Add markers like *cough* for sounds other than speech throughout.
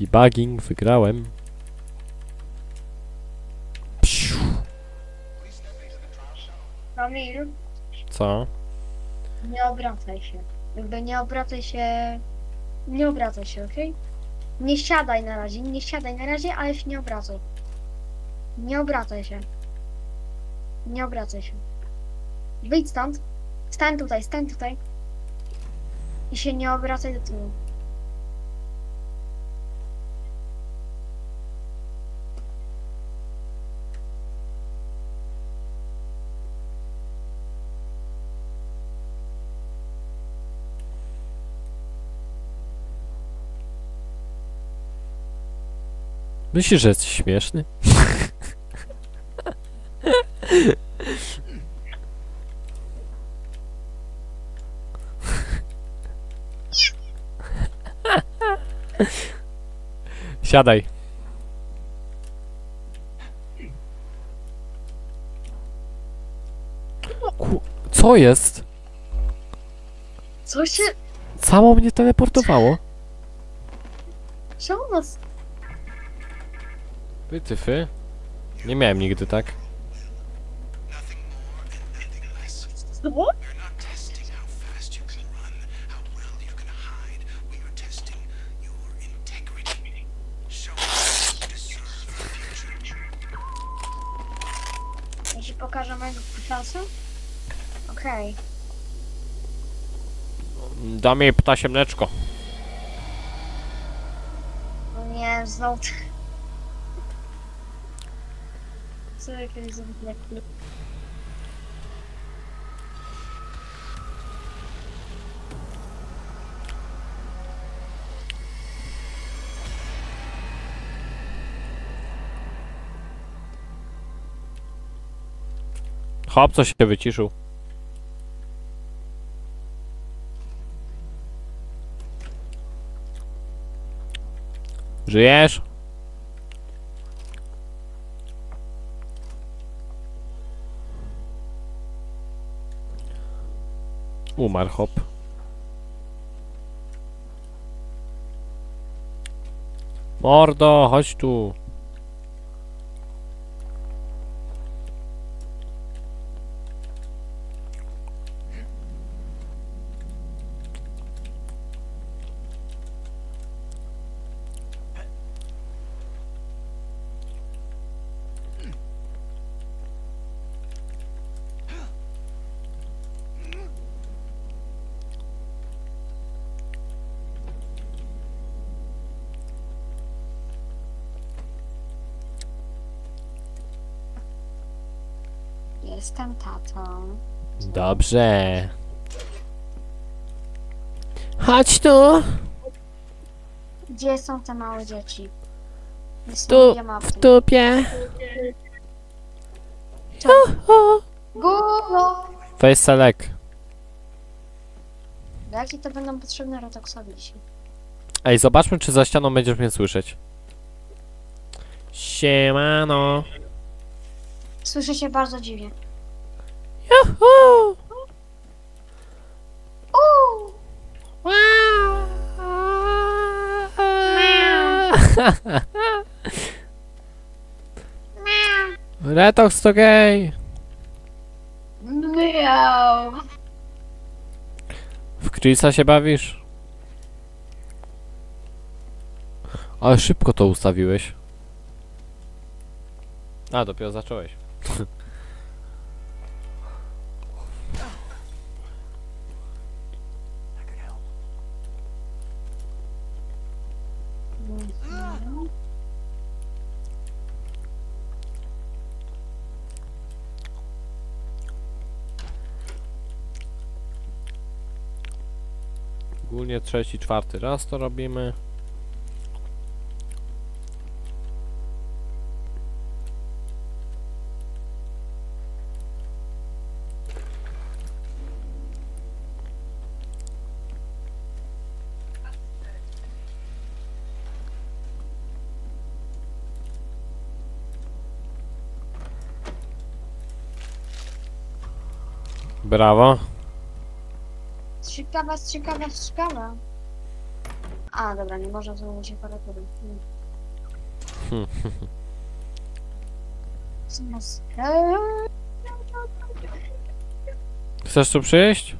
Debugging, wygrałem. Psiu. Kamil, Co? nie obracaj się. Jakby nie obracaj się. Nie obracaj się, okej? Nie siadaj na razie, nie siadaj na razie, ale się nie obracaj. Nie obracaj się. Nie obracaj się. Wyjdź stąd. Stań tutaj, stań tutaj. I się nie obracaj do tyłu. Myślisz, że jesteś śmieszny? Siadaj. Ku... Co jest? Co się... Samo mnie teleportowało. Czemu nas... Wytyfy? Nie miałem nigdy tak. Co? Ja ci pokażę mojego kutlasa? Okej. Dam jej ptasie mleczko. No nie, znowu... Co jakieś zwykle... Hop, co się wyciszył. Żyjesz? Umarł hop. Mordo, chodź tu. Jestem tatą. Dobrze. Chodź tu. Gdzie są te małe dzieci? Jest Tu, w. Góro! Face select. Do jakiej to będą potrzebne rotoksowi dzisiaj? Ej, zobaczmy, czy za ścianą będziesz mnie słyszeć. Siemano. Słyszę się bardzo dziwnie. Juhu. Uuu! Retox to gay. Miau! W Chrisa się bawisz? Ale szybko to ustawiłeś. A, dopiero zacząłeś. *laughs* Ogólnie trzeci, czwarty raz to robimy. Brawo. Strzykawka, strzykawka, strzykawka. A, dobra, nie można zrobić aparatury. Hmm. Zaraz- Eee, Chcesz tu przyjść?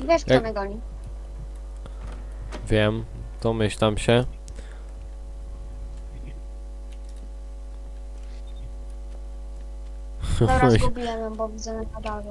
Wiesz, kto Jak- mnie goni? Wiem, domyślam się. Zgubiłem ją, bo widzę na radarze.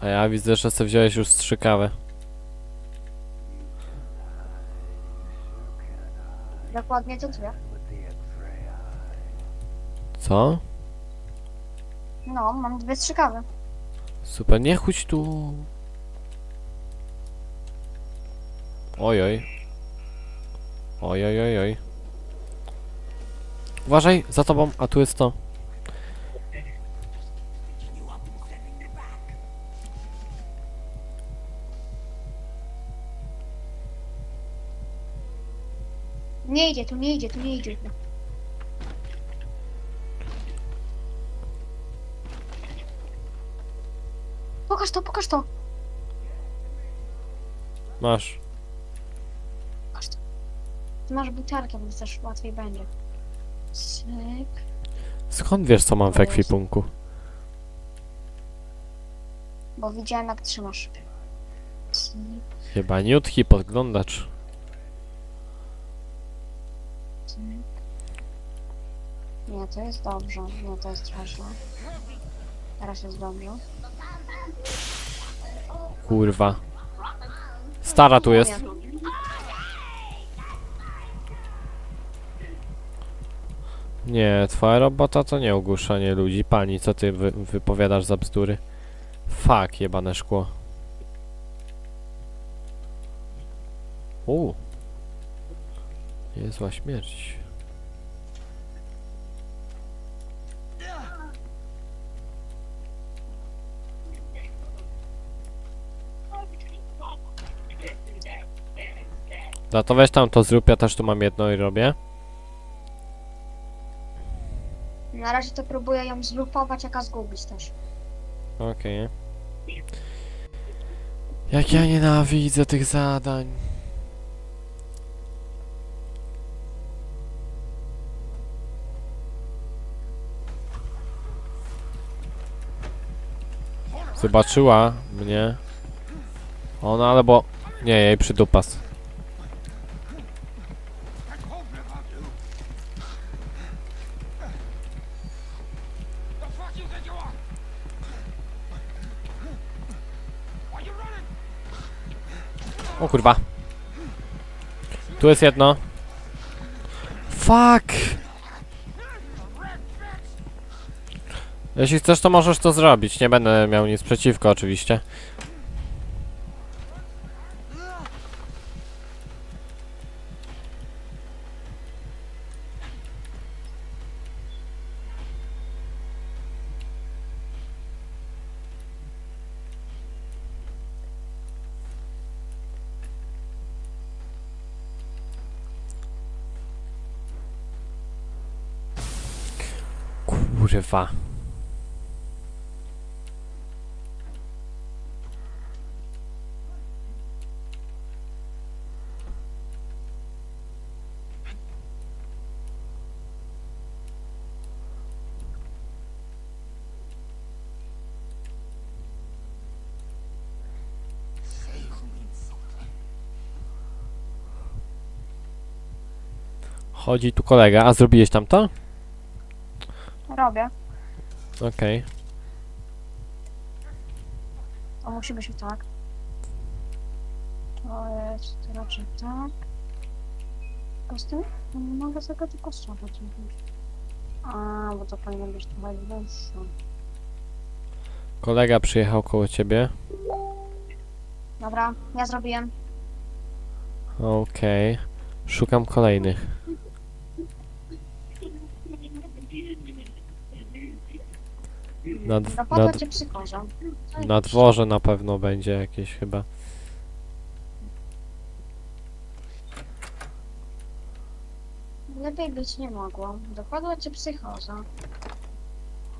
A ja widzę, że sobie wziąłeś już strzykawę. Dokładnie to tyle. Co? No, mam dwie strzykawy. Super, nie chodź tu. Ojoj. Ojoj, oj, oj. Uważaj, za tobą, a tu jest to. Nie idzie, tu nie idzie, tu nie idzie. Pokaż to, pokaż to. Masz. Pokaż to. Ty masz butelkę, więc też łatwiej będzie. Cyk. Skąd wiesz, co mam w ekwipunku? Bo widziałem jak trzymasz. Cyk. Chyba niutki podglądacz. Nie, to jest dobrze. Nie, to jest trochę źle. Teraz jest dobrze. Kurwa. Stara tu jest. Nie. Twoja robota to nie ogłuszanie ludzi. Pani, co ty wy wypowiadasz za bzdury? Fuck, jebane szkło. U. Niezła śmierć. No to weź tam to zrób, ja też tu mam jedno i robię. Na razie to próbuję ją zlupować, jaka zgubić też. Okej. Jak ja nienawidzę tych zadań. Zobaczyła mnie. Ona albo... Nie, jej przydupas. O kurwa. Tu jest jedno. Fuck! Jeśli chcesz, to możesz to zrobić. Nie będę miał nic przeciwko, oczywiście. Kurwa. Chodzi tu kolega, a zrobiłeś tam to? Robię. Okej. To musi być tak. To jest raczej tak. Kostym? No nie mogę tego tylko strzelać. A, bo to powinno być trochę wyższe. Kolega przyjechał koło ciebie. Dobra, ja zrobiłem. Okej. Szukam kolejnych. Na, d- na, d- cię psychoza. na dworze na pewno będzie jakieś chyba. Lepiej być nie mogło. Dopadła cię psychoza.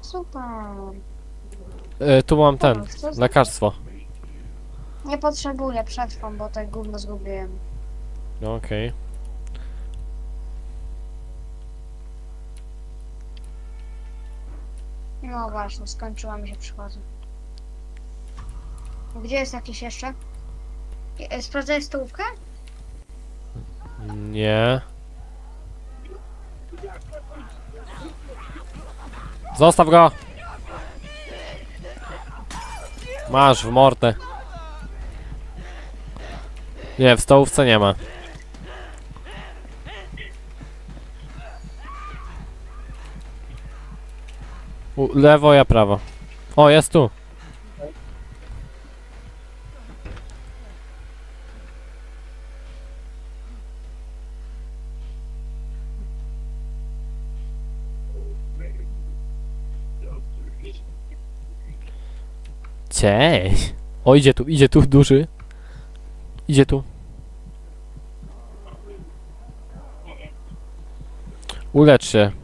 Super. E, tu mam ten. Co za- Lekarstwo. Nie potrzebuję, przetrwam, bo te gówno zgubiłem. No okej. No właśnie, skończyła mi się przychodzę. Gdzie jest jakiś jeszcze? E, Sprawdzałeś stołówkę? Nie. Zostaw go! Masz w mordę. Nie, w stołówce nie ma. U, lewo, ja prawo. O, jest tu. Cześć. O, idzie tu, idzie tu, duży. Idzie tu. Ulecz się.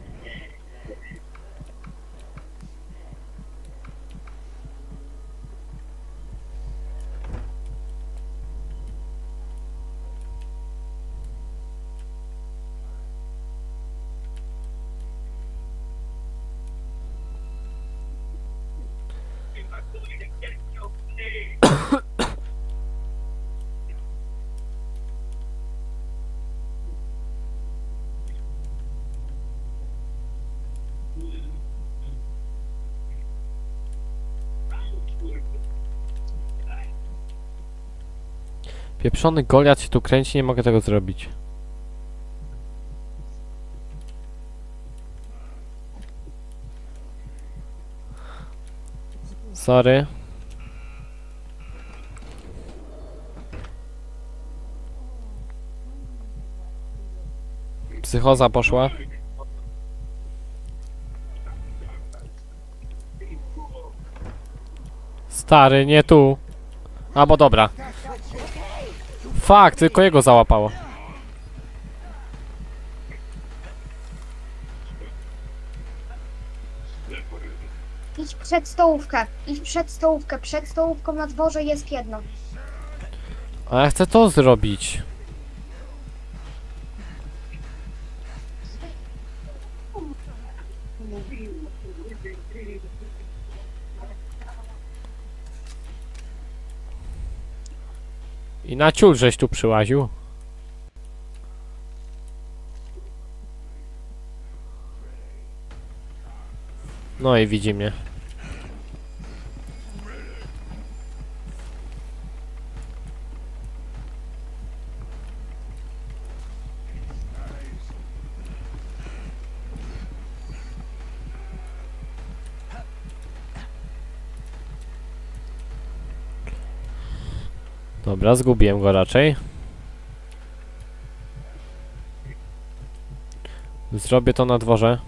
Pieprzony Goliat się tu kręci, nie mogę tego zrobić. Sorry. Psychoza poszła. Stary, nie tu. A bo dobra. Fakt, tylko jego załapało. Idź przed stołówkę, idź przed stołówkę, przed stołówką na dworze jest jedno. A ja chcę to zrobić. I na ciul żeś tu przyłaził. No i widzi mnie. Dobra, zgubiłem go raczej. Zrobię to na dworze.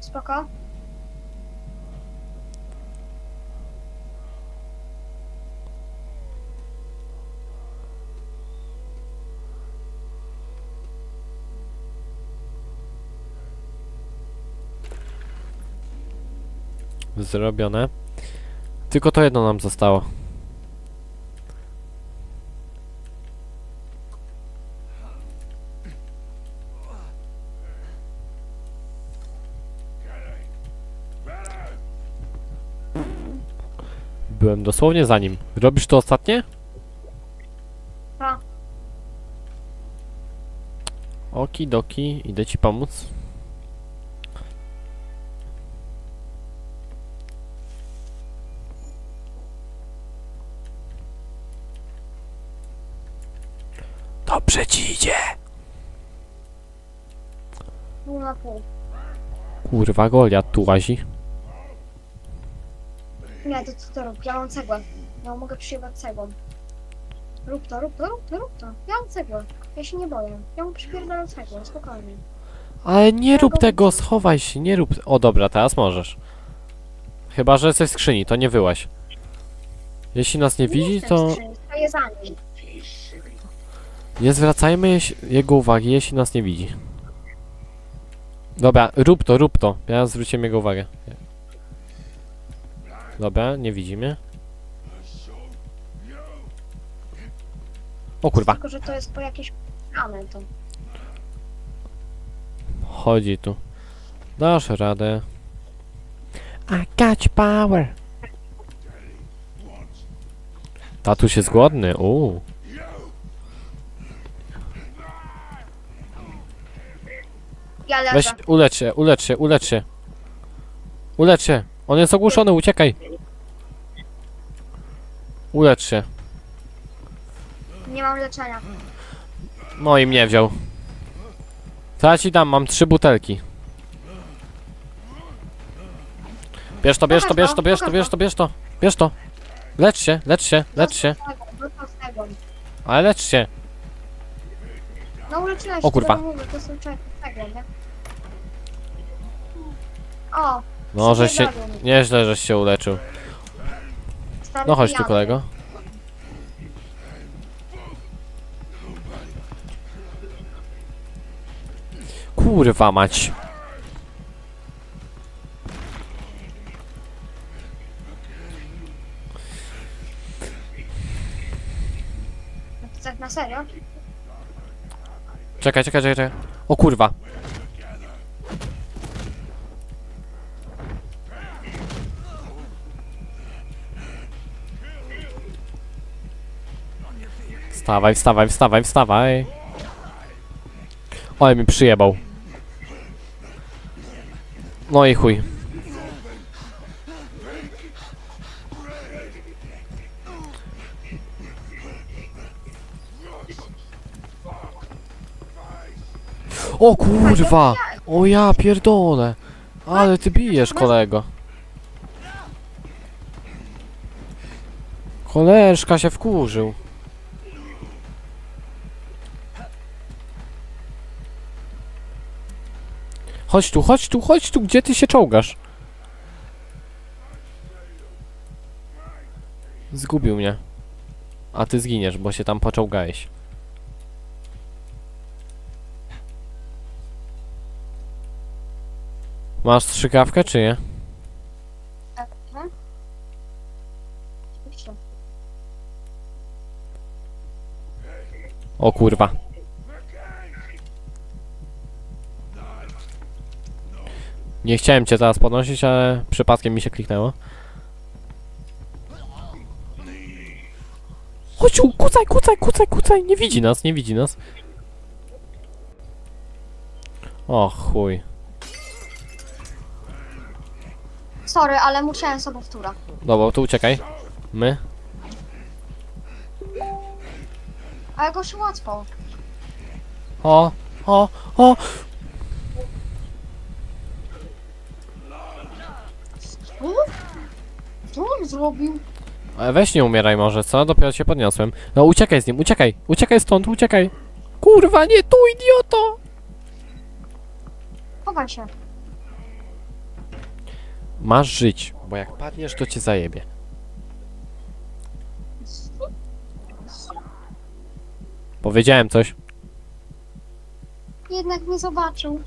Spoko? Zrobione. Tylko to jedno nam zostało. Byłem dosłownie za nim. Robisz to ostatnie? Pa. Okidoki, idę ci pomóc. Dobrze ci idzie. Kurwa, Goliat tu łazi. Nie, to co to rób? Ja mam cegłę. Ja mogę przyjmować cegłą. Rób to, rób to, rób to, rób to. Ja mam cegłę. Ja się nie boję. Ja mu przypierdalam cegłę, spokojnie. Ale nie rób Tego- tego, schowaj się, nie rób... O dobra, teraz możesz. Chyba, że jesteś w skrzyni, to nie wyłaś. Jeśli nas nie widzi, jestem to skrzyni, To jest za nim. nie zwracajmy jego uwagi, jeśli nas nie widzi. Dobra, rób to, rób to. Ja zwróciłem jego uwagę. Dobra, nie widzi mnie. O kurwa, Tylko, że to jest po jakieś ramy to. chodzi tu. Dasz radę. I got power. Tatuś jest głodny, uuu. Ja leżę. Weź, ulecz się, ulecz się, ulecz się. Ulecz się. On jest ogłuszony, uciekaj. Ulecz się. Nie mam leczenia. No i mnie wziął. Co ja ci dam? Mam trzy butelki. Bierz to, bierz to, bierz to, bierz to, bierz to, bierz to. Bierz to. Lecz się, lecz się, lecz się. Ale lecz się. No uleczyłeś O kurwa. to są nie? O, No, żeś się... Nieźle, żeś się uleczył. No chodź tu, kolego. Kurwa mać. Tak na serio? Czekaj, czekaj, czekaj, czekaj. O kurwa. Wstawaj, wstawaj, wstawaj, wstawaj. Oj, mi przyjebał. No i chuj. O kurwa! O ja pierdolę! Ale ty bijesz kolego. Koleżka się wkurzył. Chodź tu, chodź tu, chodź tu, gdzie ty się czołgasz? Zgubił mnie. A ty zginiesz, bo się tam poczołgałeś. Masz strzykawkę, czy nie? Mhm. Oczywiście. O kurwa. Nie chciałem cię teraz podnosić, ale przypadkiem mi się kliknęło. Chodź kucaj, kucaj, kucaj, kucaj. Nie widzi nas, nie widzi nas. O chuj. Sorry, ale musiałem sobie wtóra. Dobra, tu uciekaj. My? A ja go się łatwo. O, o, o! Co on zrobił? E, Weź nie umieraj może, co? Dopiero cię podniosłem. No uciekaj z nim, uciekaj! Uciekaj stąd, uciekaj! Kurwa, nie tu, idioto! Chowaj się. Masz żyć, bo jak padniesz, to cię zajebie. Powiedziałem coś. Jednak mnie zobaczył.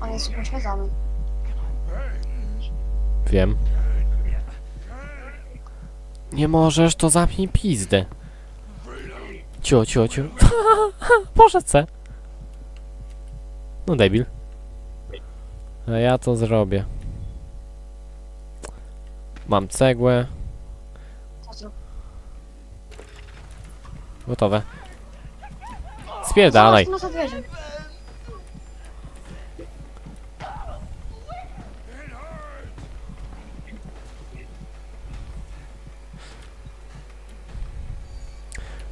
On jest upośledzony. Wiem. Nie możesz, to zamknij pizdę. Cio, cio, cio. *laughs* Boże, C. No debil. A ja to zrobię. Mam cegłę. Gotowe. Spierdalaj. Zobacz, no za wieżę.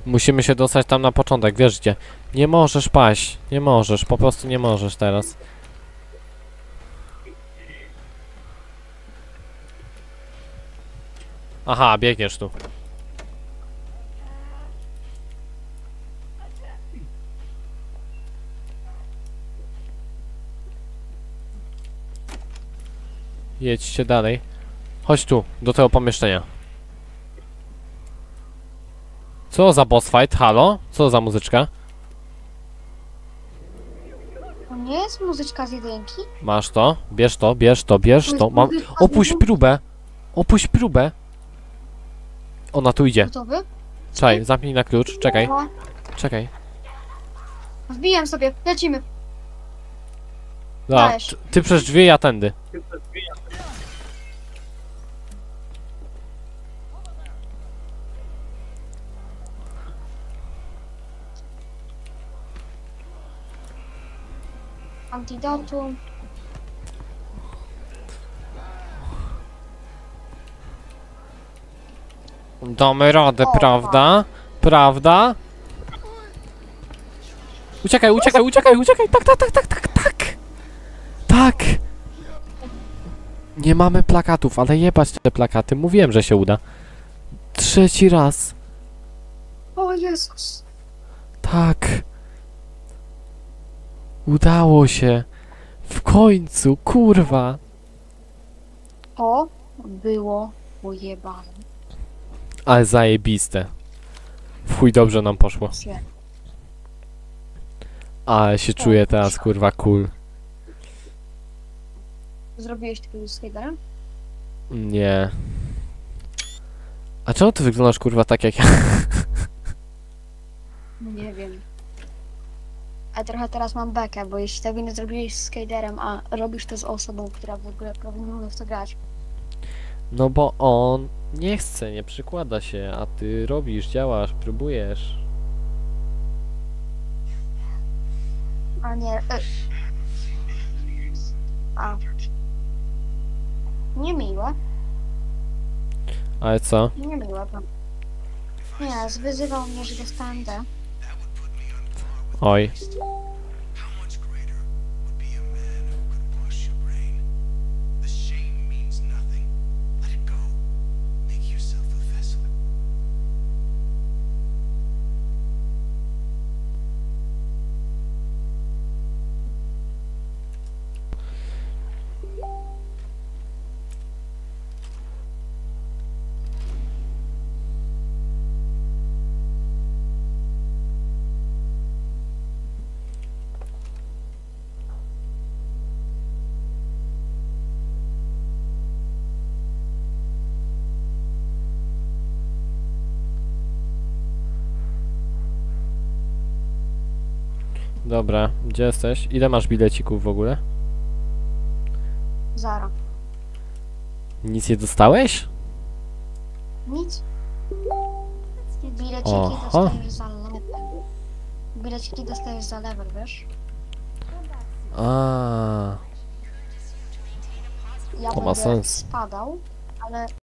Musimy się dostać tam na początek, wiesz gdzie. Nie możesz paść. Nie możesz, po prostu nie możesz teraz. Aha, biegniesz tu. Jedźcie dalej. Chodź tu, do tego pomieszczenia. Co za boss fight? Halo? Co za muzyczka? To nie jest muzyczka z jedynki? Masz to, bierz to, bierz to, bierz to. Mam... Opuść próbę. Opuść próbę. Ona tu idzie. Gotowy? Czekaj, zamknij na klucz. Czekaj, czekaj. Wbijam sobie, lecimy. Dobra, Dajesz. ty, ty przez drzwi, ja tędy. Antidotum. Damy radę, O, prawda? Prawda? Uciekaj, uciekaj, uciekaj, uciekaj! Tak, tak, tak, tak, tak, tak! Tak! Nie mamy plakatów, ale jebać te plakaty. Mówiłem, że się uda. Trzeci raz. O Jezus. Tak. Udało się. W końcu, kurwa. To było pojebane. Ale zajebiste. W chuj dobrze nam poszło. Ale się czuję teraz, kurwa, cool. Zrobiłeś takiego skaterem? Nie. A czemu ty wyglądasz, kurwa, tak jak ja? *laughs* Nie wiem. A trochę teraz mam bekę, bo jeśli tego nie zrobiłeś z skaterem, a robisz to z osobą, która w ogóle powinna w to grać. No bo on nie chce, nie przykłada się, a ty robisz, działasz, próbujesz. A nie. Y. A. Niemiłe. Ale co? Niemiłe. Bo... Nie, wyzywał mnie, że dostałem on Dobra, gdzie jesteś? Ile masz bilecików w ogóle? Zara. Nic nie dostałeś? Nic. Bileciki Oho. dostajesz za level. Bileciki dostajesz za level, wiesz? A, Ja To ma będę sens. spadał, ale